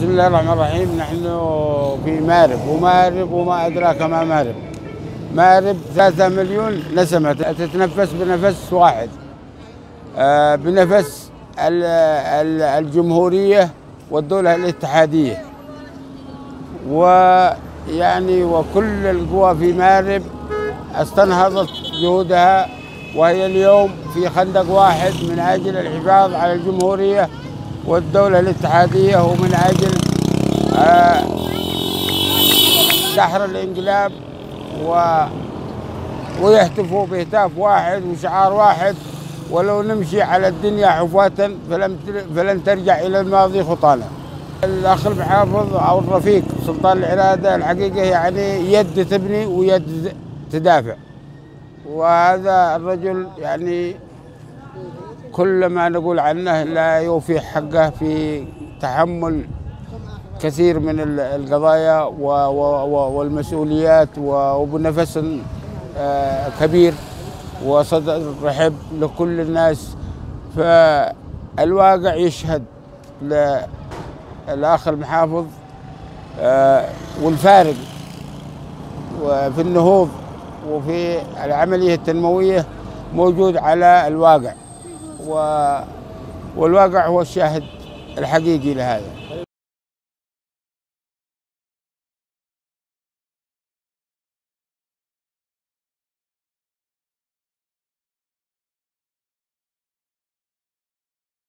بسم الله الرحمن الرحيم. نحن في مارب ومارب وما أدراك ما مارب. مارب ثلاثة مليون نسمة تتنفس بنفس واحد. آه، بنفس ال- ال- الجمهورية والدولة الاتحادية. ويعني وكل القوى في مارب استنهضت جهودها وهي اليوم في خندق واحد من أجل الحفاظ على الجمهورية والدولة الاتحادية ومن أجل آه، دحر الانقلاب و ويهتفوا بهتاف واحد وشعار واحد. ولو نمشي على الدنيا حفاة فلم فلن ترجع إلى الماضي خطانا الأخ المحافظ أو الرفيق سلطان العرادة الحقيقة يعني يد تبني ويد تدافع. وهذا الرجل يعني كل ما نقول عنه لا يوفي حقه في تحمل كثير من ال- القضايا والمسؤوليات وبنفس آه، كبير وصدر رحب لكل الناس. فالواقع يشهد للأخ المحافظ آه، والفارق وفي النهوض وفي العملية التنموية. موجود على الواقع. والواقع هو الشاهد الحقيقي لهذا.